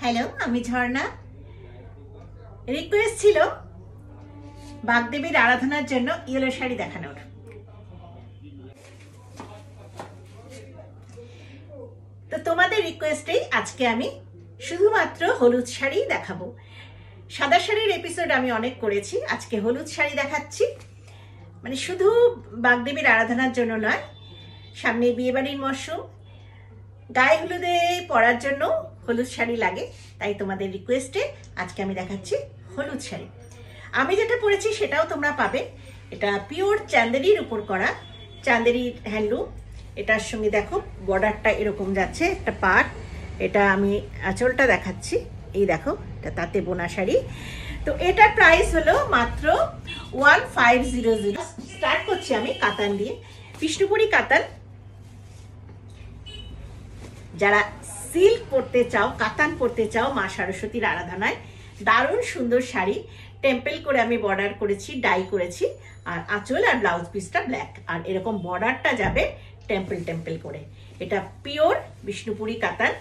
Hello আমি ঝর্ণা। Request ছিল বাগদেবীর আরাধনার জন্য ইয়েলো শাড়ি দেখানোর। তো তোমাদের রিকোয়েস্টেই আজকে আমি শুধুমাত্র হলুদ শাড়ি দেখাবো। সাদা শাড়ির এপিসোড আমি অনেক করেছি, আজকে হলুদ শাড়ি দেখাচ্ছি। মানে শুধু বাগদেবীর আরাধনার জন্য নয়, সামনে বিয়েবাড়ির মরশুম, গায়ে হলুদে পরার জন্য হলুদ শাড়ি লাগে, তাই তোমাদের রিকোয়েস্টে আজকে আমি দেখাচ্ছি হলুদ শাড়ি। আমি যেটা পরেছি সেটাও তোমরা পাবে। এটা পিওর চান্দেরির উপর করা, চান্দেরির হ্যান্ডলুম এটার সঙ্গে দেখো বর্ডারটা এরকম যাচ্ছে, একটা পাট এটা আমি আঁচলটা দেখাচ্ছি। এই দেখো, এটা তাতে বোনা শাড়ি। তো এটার প্রাইস হলো মাত্র one five zero zero start করছি আমি কাতান দিয়ে। বিষ্ণুপুরি কাতান। যারা সিল্ক পরতে চাও, কাতান পরতে চাও মা সরস্বতীর আরাধনায়। দারুণ সুন্দর শাড়ি। টেম্পেল করে আমি বর্ডার করেছি ডাই করেছি। আর আঁচল আর ব্লাউজ পিসটা ব্ল্যাক আর এরকম বর্ডারটা যাবে টেম্পেল টেম্পেল করে। এটা পিওর বিষ্ণুপুরি কাতান।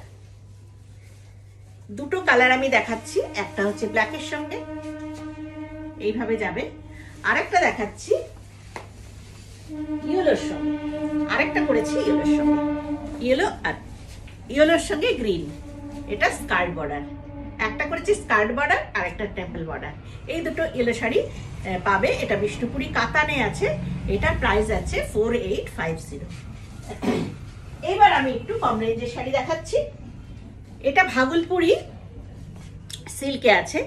দুটো কালার আমি দেখাচ্ছি, একটা হচ্ছে ব্ল্যাকের সঙ্গে। এইভাবে যাবে। আরেকটা দেখাচ্ছি ইয়েলোর সঙ্গে। আরেকটা করেছি ইয়েলোর সঙ্গে। ইয়েলো আর ইয়েলোর সঙ্গে গ্রিন। এটা স্কার্ট বর্ডার। একটা করেছি স্কার্ট বর্ডার আর একটা টেম্পল বর্ডার। এই দুটো ইয়েলো শাড়ি পাবে। এটা বিষ্ণুপুরি কাতানে আছে। এটার প্রাইস আছে ফোর এইট ফাইভ জিরো। এবার আমি একটু কম রেঞ্জের শাড়ি দেখাচ্ছি। এটা ভাগলপুরি সিল্কে আছে।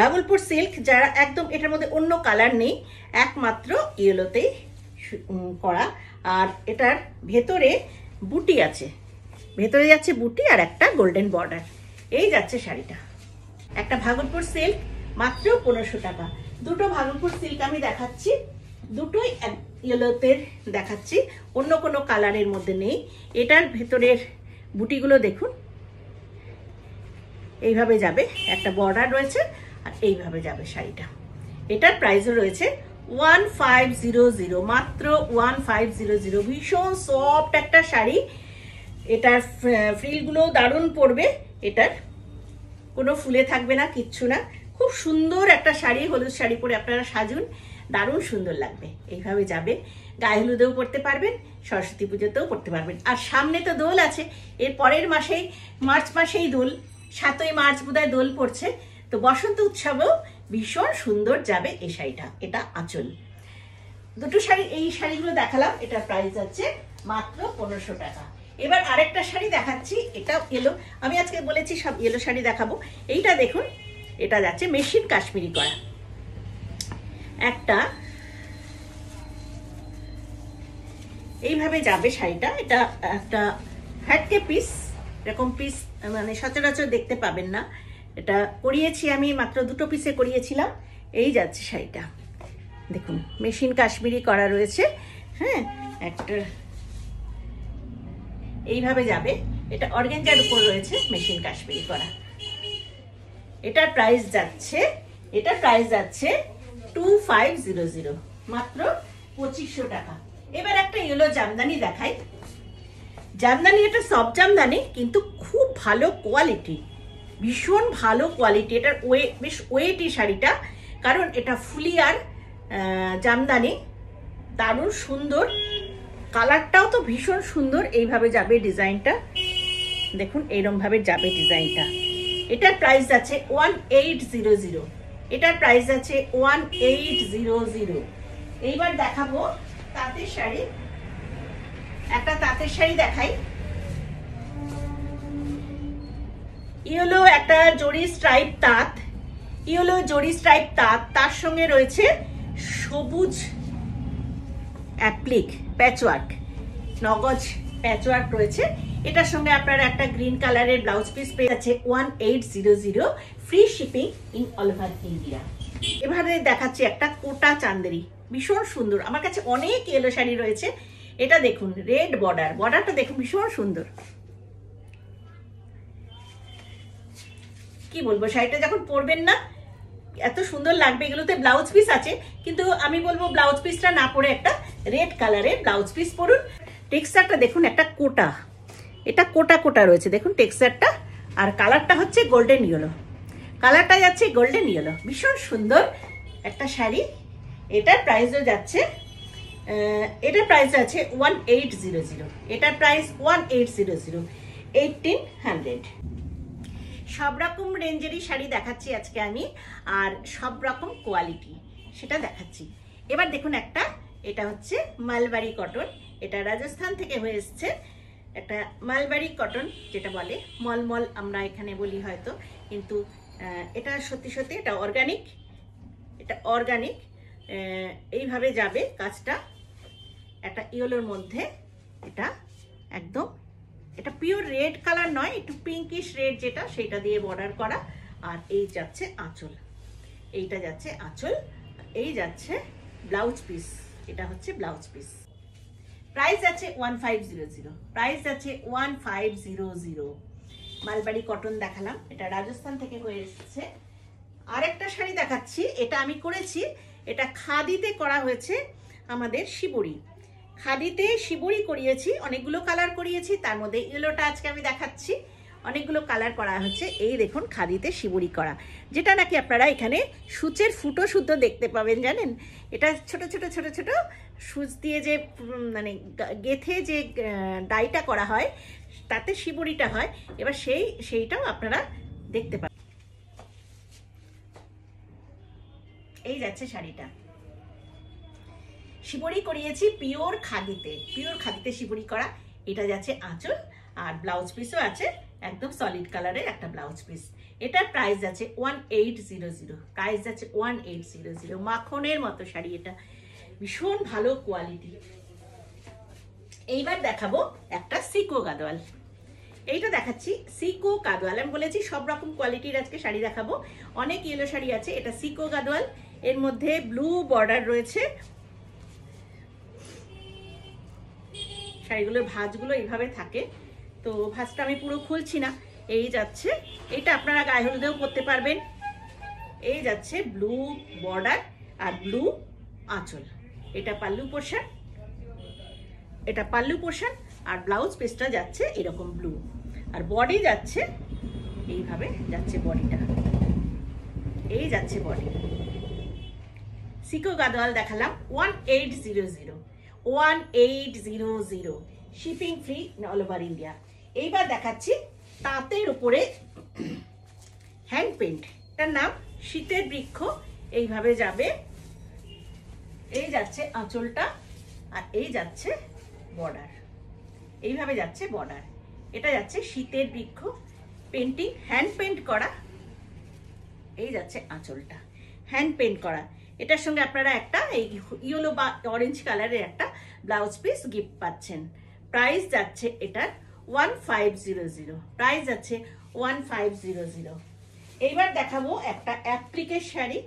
ভাগলপুর সিল্ক, যারা একদম এটার মধ্যে অন্য কালার নেই, একমাত্র ইয়েলোতেই করা। আর এটার ভেতরে বুটি আছে। ভেতরে যাচ্ছে বুটি আর একটা গোল্ডেন বর্ডার এই যাচ্ছে শাড়িটা। একটা ভাগলপুর সিল্ক মাত্র পনেরোশো টাকা। দুটো ভাগলপুর সিল্ক আমি দেখাচ্ছি। দুটোই ইয়েলোতে দেখাচ্ছি। অন্য কোনো কালারের মধ্যে নেই। এটার ভেতরের বুটিগুলো দেখুন। এইভাবে যাবে। একটা বর্ডার রয়েছে আর এইভাবে যাবে শাড়িটা। এটার প্রাইসও রয়েছে ওয়ান ফাইভ জিরো জিরো মাত্র ওয়ান ফাইভ জিরো জিরো ভীষণ সফট একটা শাড়ি। এটার ফ্রিলগুলো দারুণ পড়বে এটার কোনো ফুলে থাকবে না, কিচ্ছু না। খুব সুন্দর একটা শাড়ি, হলুদ শাড়ি পরে আপনারা সাজুন। দারুণ সুন্দর লাগবে। এইভাবে যাবে। গায়ে হলুদেও পরতে পারবেন, সরস্বতী পুজোতেও পড়তে পারবেন। আর সামনে তো দোল আছে। এর পরের মাসেই, মার্চ মাসেই দোল, সাতই মার্চ বোধহয় দোল পড়ছে। তো বসন্ত উৎসবেও ভীষণ সুন্দর যাবে এই শাড়িটা। এটা আঁচল। দুটো শাড়ি, এই শাড়িগুলো দেখালাম। এটার প্রাইস আছে মাত্র পনেরোশো টাকা। এবার আরেকটা শাড়ি দেখাচ্ছি এটা এলো আমি আজকে বলেছি সব এলো শাড়ি দেখাবো। এইটা দেখুন, এটা যাচ্ছে মেশিন কাশ্মীরি করা। একটা, এইভাবে যাবে শাড়িটা। এটা একটা হ্যাটকে পিস এরকম পিস মানে সচরাচর দেখতে পাবেন না। এটা করিয়েছি আমি, মাত্র দুটো পিসে করিয়েছিলাম। এই যাচ্ছে শাড়িটা। দেখুন, মেশিন কাশ্মীরি করা রয়েছে। হ্যাঁ একটা এইভাবে যাবে। এটা অর্গেঞ্জার উপর রয়েছে মেশিন কাশ্মীরি করা। এটার প্রাইস যাচ্ছে, এটার প্রাইস যাচ্ছে টু ফাইভ জিরো জিরো মাত্র পঁচিশশো টাকা। এবার একটা ইয়েলো জামদানি দেখাই। জামদানি এটা সব জামদানি, কিন্তু খুব ভালো কোয়ালিটি ভীষণ ভালো কোয়ালিটি এটার ওয়ে, বেশ ওয়েটি শাড়িটা, কারণ এটা ফুলিয়ার জামদানি, দারুণ সুন্দর। কালারটাও তো ভীষণ সুন্দর। এইভাবে যাবে ডিজাইনটা। দেখুন, এইরমভাবে যাবে ডিজাইনটা। এটার প্রাইস আছে ওয়ান এইট জিরো জিরো এটার প্রাইস আছে ওয়ান এইট জিরো জিরো এইবার দেখাবো তাঁতের শাড়ি। একটা তাঁতের শাড়ি দেখাই। ইয়েলো একটা জরি স্ট্রাইপ তাঁত। ইয়েলো জরি স্ট্রাইপ তাঁত। তার সঙ্গে রয়েছে সবুজ অ্যাপ্লিক প্যাচওয়ার্ক নগজ প্যাচওয়ার্ক রয়েছে। এটার সঙ্গে আপনারা একটা গ্রিন কালারের ব্লাউজ পিস পেয়ে যাচ্ছে one eight zero zero free shipping in all over India এবারে দেখাচ্ছি একটা কোটা চান্দেরি, ভীষণ সুন্দর। আমার কাছে অনেক ইয়েলো শাড়ি রয়েছে। এটা দেখুন রেড বর্ডার বর্ডারটা দেখুন, ভীষণ সুন্দর। কি বলব, শাড়িটা যখন পরবেন না এত সুন্দর লাগবে, এগুলোতে ব্লাউজ পিস আছে, কিন্তু আমি বলব ব্লাউজ পিসটা না পরে একটা রেড কালারের ব্লাউজ পিস পরুন। টেক্সচারটা দেখুন, একটা কোটা। এটা কোটা কোটা রয়েছে, দেখুন টেক্সচারটা আর কালারটা হচ্ছে গোল্ডেন ইয়েলো কালারটা যাচ্ছে গোল্ডেন ইয়েলো ভীষণ সুন্দর একটা শাড়ি। এটার প্রাইসও যাচ্ছে এটার প্রাইস আছে ওয়ান এইট জিরো জিরো এটার price one eight zero zero eighteen hundred সব রকম রেঞ্জেরই শাড়ি দেখাচ্ছি আজকে আমি, আর সব রকম কোয়ালিটি সেটা দেখাচ্ছি। এবার দেখুন একটা, এটা হচ্ছে মালবাড়ি কটন এটা রাজস্থান থেকে হয়ে এসছে একটা মালবাড়ি কটন যেটা বলে মলমল আমরা এখানে বলি হয়তো, কিন্তু এটা সত্যি সত্যি এটা অর্গানিক এটা অর্গানিক এইভাবে যাবে কাজটা। একটা ইয়েলোর মধ্যে এটা একদম এটা পিওর রেড কালার নয়, একটু পিঙ্কিশ রেড যেটা সেটা দিয়ে বর্ডার করা। আর এই যাচ্ছে আঁচল। এইটা যাচ্ছে আঁচল। এই যাচ্ছে ব্লাউজ পিস এটা হচ্ছে ব্লাউজ পিস প্রাইস আছে one five zero zero price আছে ওয়ান ফাইভ জিরো জিরো মালবাড়ি কটন দেখালাম। এটা রাজস্থান থেকে হয়ে এসেছে। আরেকটা শাড়ি দেখাচ্ছি। এটা আমি করেছি। এটা খাদিতে করা হয়েছে আমাদের শিবুরি খাদিতে শিবুরি করিয়েছি, অনেকগুলো কালার করিয়েছি, তার মধ্যে ইয়েলোটা আজকে আমি দেখাচ্ছি। অনেকগুলো কালার করা হচ্ছে, এই দেখুন খাদিতে শিবুরি করা। যেটা নাকি আপনারা এখানে সূচের ফুটো শুদ্ধ দেখতে পাবেন, জানেন? এটা ছোট ছোট ছোট ছোট সুচ দিয়ে যে মানে গেথে যে ডাইটা করা হয়, তাতে শিবুরিটা হয়, এবার সেই, সেইটাও আপনারা দেখতে পাবেন। এই যাচ্ছে শাড়িটা। শিবরি করিয়েছি পিওর খাদিতে। পিওর খাদিতে শিবরি করা। এটা যাচ্ছে আঁচল আর ব্লাউজ পিসও আছে, একদম সলিড কালারের একটা ব্লাউজ পিস। এটার প্রাইস আছে one eight zero zero price আছে ওয়ান এইট জিরো জিরো মাখনের মতো শাড়ি এটা। ভীষণ ভালো কোয়ালিটি এইবার দেখাবো একটা সিকো গাদোয়াল এইটা দেখাচ্ছি, সিকো গাদোয়াল আমি বলেছি সব রকম কোয়ালিটির আজকে শাড়ি দেখাবো। অনেক ইয়েলো শাড়ি আছে, এটা সিকো গাদোয়াল এর মধ্যে ব্লু বর্ডার রয়েছে। শাড়িগুলোর ভাঁজগুলো এইভাবে থাকে। তো ভাঁজটা আমি পুরো খুলছি না। এই যাচ্ছে। এটা আপনারা গায়ে হলুদেও করতে পারবেন। এই যাচ্ছে ব্লু বর্ডার আর ব্লু আঁচল। এটা পাল্লু পোর্শন, এটা পাল্লু পোর্শন আর ব্লাউজ পিসটা যাচ্ছে এরকম ব্লু। আর বডি যাচ্ছে, এইভাবে যাচ্ছে বডিটা। এই যাচ্ছে বডি। সিকো গাদোয়াল দেখালাম, one eight zero zero. One eight zero zero shipping free all over India এইবার দেখাচ্ছি তাঁতের উপরে হ্যান্ড পেন্ট এটার নাম শীতের বৃক্ষ। এইভাবে যাবে। এই যাচ্ছে আঁচলটা আর এই যাচ্ছে বর্ডার এইভাবে যাচ্ছে বর্ডার এটা যাচ্ছে শীতের বৃক্ষ। পেন্টিং হ্যান্ড পেন্ট করা। এই যাচ্ছে আঁচলটা। হ্যান্ড পেন্ট করা। এটার সঙ্গে আপনারা একটা এই ইয়েলো বা অরেঞ্জ কালারের একটা ব্লাউজ পিস গিফট পাচ্ছেন। প্রাইস যাচ্ছে এটার one five zero zero price যাচ্ছে ওয়ান ফাইভ জিরো জিরো এইবার দেখাবো একটা অ্যাপ্লিকের sari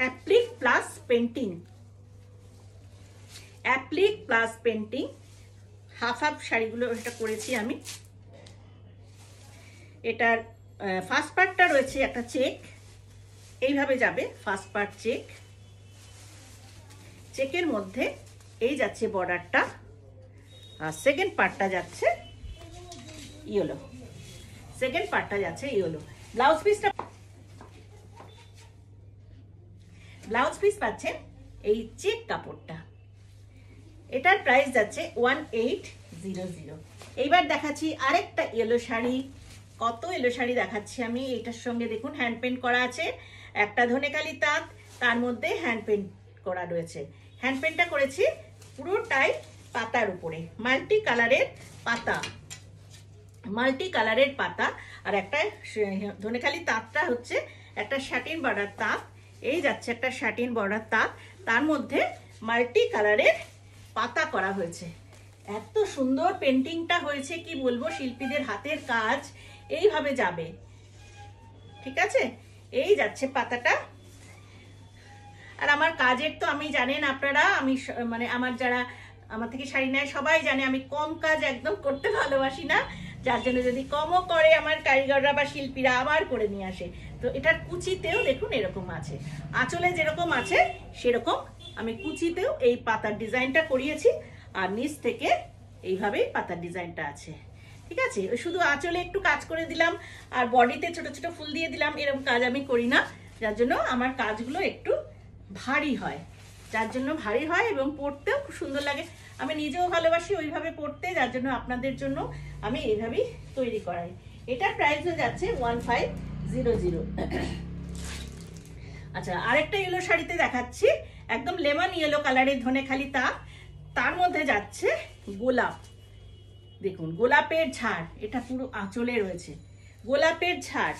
applique plus painting applique plus painting half half শাড়িগুলো এটা করেছি আমি। এটার ফার্স্ট পার্টটা রয়েছে একটা চেক এইভাবে যাবে ফার্স্ট পার্ট চেক চেকের মধ্যে এই যাচ্ছে বর্ডারটা আর সেকেন্ড পার্টটা যাচ্ছে ইয়েলো সেকেন্ড পার্টটা যাচ্ছে ইয়েলো ব্লাউজ পিসটা ব্লাউজ পিস পাচ্ছেন এই চেক কাপড়টা। এটার প্রাইস যাচ্ছে ওয়ান এইট জিরো জিরো এইবার দেখাচ্ছি আরেকটা ইয়েলো শাড়ি। কত ইয়েলো শাড়ি দেখাচ্ছি আমি, এটার সঙ্গে দেখুন হ্যান্ড পেন্ট করা আছে। একটা ধনেকালি তাঁত, তার মধ্যে হ্যান্ড পেন্ট করা রয়েছে। হ্যান্ড পেন্টটা করেছি পুরোটাই পাতার উপরে মাল্টি কালারের পাতা। মাল্টি কালারের পাতা। আর একটা ধনেখালি তাঁতটা হচ্ছে একটা শাটিন বর্ডার তাঁত। এই যাচ্ছে একটা শাটিন বর্ডার তাঁত। তার মধ্যে মাল্টি কালারের পাতা করা হয়েছে। এত সুন্দর পেন্টিংটা হয়েছে, কি বলব, শিল্পীদের হাতের কাজ। এইভাবে যাবে। ঠিক আছে? এই যাচ্ছে পাতাটা। আর আমার কাজের তো আমি জানেন আপনারা, আমি মানে আমার যারা, আমার থেকে শাড়ি নেয় সবাই জানে আমি কম কাজ একদম করতে ভালোবাসি না। যার জন্য যদি কমও করে আমার কারিগররা বা শিল্পীরা আবার করে নিয়ে আসে। তো এটার কুচিতেও দেখুন এরকম আছে। আঁচলে যেরকম আছে, সেরকম আমি কুচিতেও এই পাতার ডিজাইনটা করিয়েছি। আর নিচ থেকে এইভাবেই পাতার ডিজাইনটা আছে। ঠিক আছে? ওই শুধু আঁচলে একটু কাজ করে দিলাম, আর বডিতে ছোট ছোট ফুল দিয়ে দিলাম, এরকম কাজ আমি করি না। যার জন্য আমার কাজগুলো একটু ভারী হয়। যার জন্য ভারী হয় এবং পড়তেও খুব সুন্দর লাগে। আমি নিজেও ভালোবাসি ওইভাবে পড়তে, যার জন্য আপনাদের জন্য আমি এইভাবেই তৈরি করাই। এটার প্রাইস হয়ে যাচ্ছে ওয়ান ফাইভ জিরো জিরো আচ্ছা আরেকটা ইয়েলো শাড়িতে দেখাচ্ছি। একদম লেমন ইয়েলো কালারের ধনে খালি তা তার মধ্যে যাচ্ছে গোলাপ। দেখুন, গোলাপের ঝাড়, এটা পুরো আঁচলে রয়েছে। গোলাপের ঝাড়,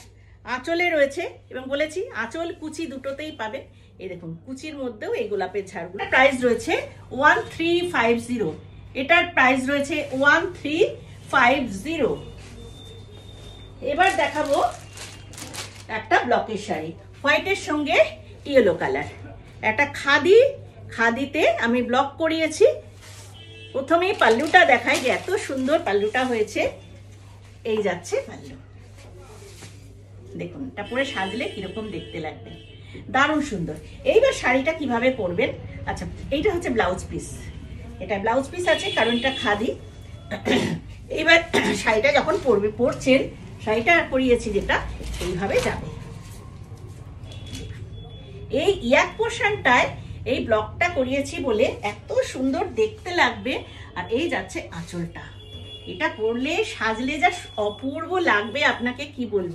আঁচলে রয়েছে, এবং বলেছি আঁচল কুচি দুটোতেই পাবেন এই দেখুন, কুচির মধ্যেও এই গোলাপের ঝাড়গুলো। প্রাইস রয়েছে ওয়ান থ্রি ফাইভ জিরো এটার প্রাইস রয়েছে ওয়ান থ্রি ফাইভ জিরো এবার দেখাবো একটা ব্লকের শাড়ি, হোয়াইটের সঙ্গে ইয়েলো কালার। একটা খাদি, খাদিতে আমি ব্লক করিয়েছি প্রথমেই পাল্লুটা দেখাই যে এত সুন্দর পাল্লুটা হয়েছে। এই যাচ্ছে পাল্লু। দেখুন, এটা পরে সাজলে কীরকম দেখতে লাগবে। দারুণ সুন্দর। এইবার শাড়িটা কীভাবে পরবেন? আচ্ছা এইটা হচ্ছে ব্লাউজ পিস। এটা ব্লাউজ পিস আছে, কারণ এটা খাদি। এইবার শাড়িটা যখন পরবে, পরছেন, শাড়িটা পরিয়েছি যেটা, এইভাবে যাবে। এই ইয়াক পোর্শনটায় এই ব্লকটা করিয়েছি বলে এত সুন্দর দেখতে লাগবে। আর এই যাচ্ছে আঁচলটা। এটা পরলে সাজলে যা অপূর্ব লাগবে, আপনাকে কি বলব?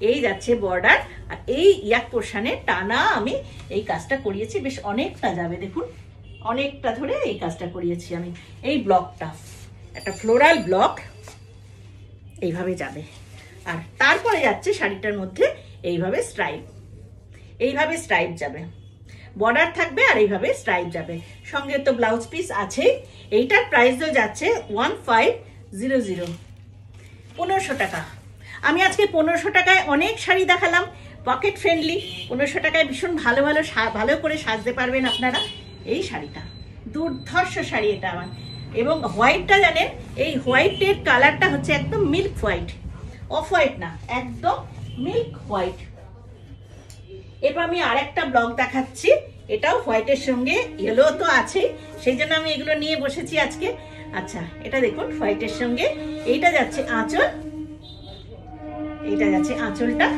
এই যাচ্ছে বর্ডার আর এই ইয়াক পোর্শনে টানা আমি এই কাজটা করিয়েছি। বেশ অনেকটা যাবে, দেখুন। অনেকটা ধরে এই কাজটা করিয়েছি আমি। এই ব্লকটা, একটা ফ্লোরাল ব্লক এইভাবে যাবে। আর তারপরে যাচ্ছে শাড়িটার মধ্যে, এইভাবে স্ট্রাইপ এইভাবে স্ট্রাইপ যাবে। বর্ডার থাকবে আর এইভাবে স্ট্রাইপ যাবে। সঙ্গে তো ব্লাউজ পিস আছে এইটার প্রাইসও যাচ্ছে ওয়ান ফাইভ জিরো জিরো পনেরোশো টাকা। আমি আজকে পনেরোশো টাকায় অনেক শাড়ি দেখালাম। পকেট ফ্রেন্ডলি পনেরোশো টাকায় ভীষণ ভালো ভালো ভালো করে সাজতে পারবেন আপনারা এই শাড়িটা। দুর্ধর্ষ শাড়ি এটা আমার। এবং হোয়াইটটা জানেন, এই হোয়াইটের কালারটা হচ্ছে একদম মিল্ক হোয়াইট অফ হোয়াইট না, একদম মিল্ক হোয়াইট এরপর আমি আরেকটা ব্লগ দেখাচ্ছি। এটাও হোয়াইটের সঙ্গে ইয়েলো তো আছে। সেই জন্য আমি এগুলো নিয়ে বসেছি আজকে। আচ্ছা এটা দেখুন হোয়াইটের সঙ্গে। এইটা যাচ্ছে আঁচল। এইটা যাচ্ছে আঁচলটা।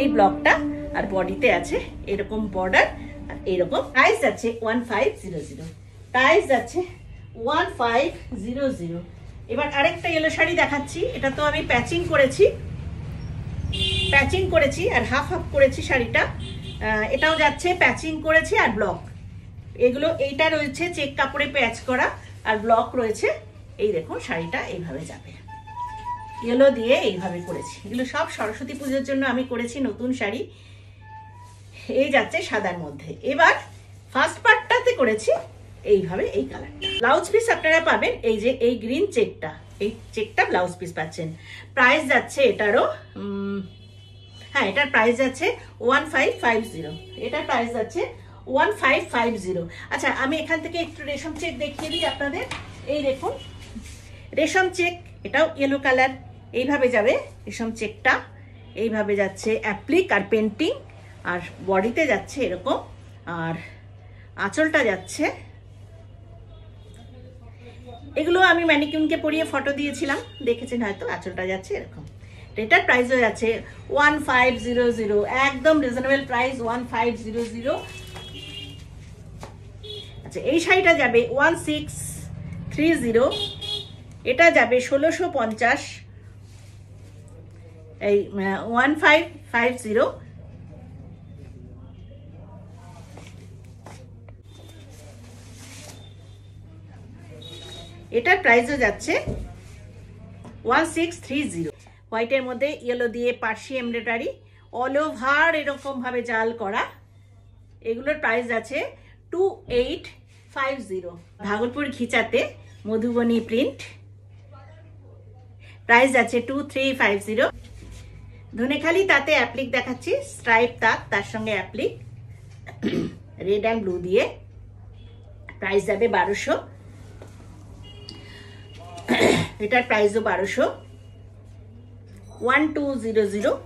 এই ব্লকটা আর বডিতে আছে এরকম বর্ডার আর এরকম প্রাইস যাচ্ছে one five zero zero price যাচ্ছে ওয়ান ফাইভ জিরো জিরো এবার আরেকটা ইয়েলো শাড়ি দেখাচ্ছি। এটা তো আমি প্যাচিং করেছি। প্যাচিং করেছি আর হাফ হাফ করেছি শাড়িটা। এটাও যাচ্ছে, প্যাচিং করেছি আর ব্লক। এগুলো, এইটা রয়েছে চেক কাপড়ে প্যাচ করা আর ব্লক রয়েছে। এই দেখুন, শাড়িটা এইভাবে যাবে। ইয়েলো দিয়ে এইভাবে করেছি। এগুলো সব সরস্বতী পুজোর জন্য আমি করেছি নতুন শাড়ি। এই যাচ্ছে সাদার মধ্যে। এবার ফার্স্ট পার্টটাতে করেছি এইভাবে এই কালারটা ব্লাউজ পিস আপনারা পাবেন এই যে এই গ্রিন চেকটা এই চেকটা ব্লাউজ পিস পাচ্ছেন। প্রাইস যাচ্ছে এটারও হ্যাঁ এটার প্রাইস যাচ্ছে ওয়ান ফাইভ ফাইভ জিরো এটার প্রাইস যাচ্ছে ওয়ান ফাইভ ফাইভ জিরো আচ্ছা আমি এখান থেকে একটু রেশম চেক দেখিয়ে দিই আপনাদের। এই দেখুন, রেশম চেক এটাও ইয়েলো কালার এইভাবে যাবে রেশম চেকটা এইভাবে যাচ্ছে অ্যাপ্লিক আর পেন্টিং আর বডিতে যাচ্ছে এরকম। আর আঁচলটা যাচ্ছে। এগুলো আমি ম্যানিকিউনকে পরিয়ে ফটো দিয়েছিলাম। দেখেছেন হয়তো আঁচলটা যাচ্ছে এরকম। এটার প্রাইস হয়ে যাচ্ছে ওয়ান ফাইভ জিরো জিরো একদম reasonable price one five zero zero আচ্ছা এই শাড়িটা যাবে ওয়ান সিক্স থ্রি জিরো এটা যাবে ষোলোশো পঞ্চাশ। এই ওয়ান ফাইভ ফাইভ জিরো এটার প্রাইসও যাচ্ছে ওয়ান সিক্স থ্রি জিরো হোয়াইটের মধ্যে ইয়েলো দিয়ে পার্সি এমব্রয়ডারি অল ওভার এরকমভাবে জাল করা। এগুলোর প্রাইস আছে two eight five zero Bhagalpur ঘিচাতে Madhubani print price আছে two three five zero Dhanekhali তাতে অ্যাপ্লিক দেখাচ্ছি স্ট্রাইপ তাক তার সঙ্গে অ্যাপ্লিক রেড অ্যান্ড ব্লু দিয়ে। প্রাইস যাবে বারোশো। এটার প্রাইসও বারোশো। 1200